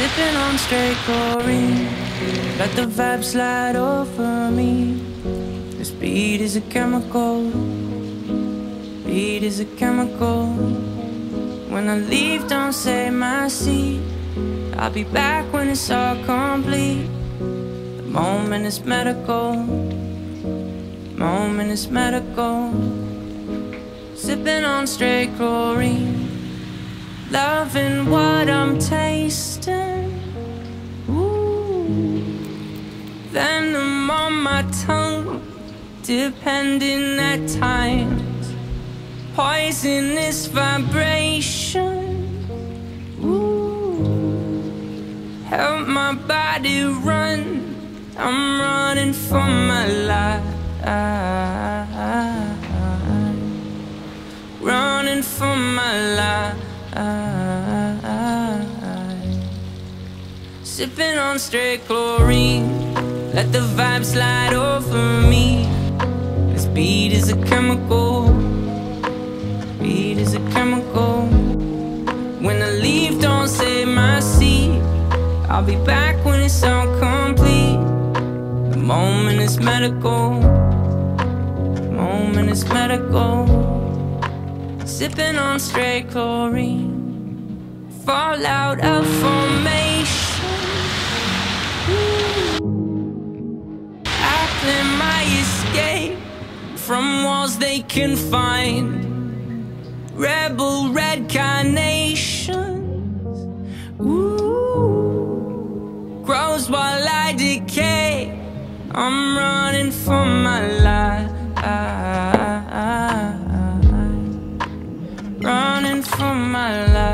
Sipping on straight chlorine. Let the vibe slide over me. The speed is a chemical. Speed is a chemical. When I leave, don't say my seat. I'll be back when it's all complete. The moment is medical. Moment is medical. Sipping on straight chlorine. Loving what I'm tasting. Ooh. Venom on my tongue, depending at times. Poisonous vibration. Ooh. Help my body run. I'm running for my life. Running for my life. Sipping on straight chlorine. Let the vibe slide over me. This beat is a chemical. Beat is a chemical. When I leave, don't save my seat I'll be back when it's all complete. The moment is medical. The moment is medical. Sipping on straight chlorine. Fallout of formation escape from walls they can find. Rebel red carnations Ooh, grows while I decay. I'm running for my life. Running for my life.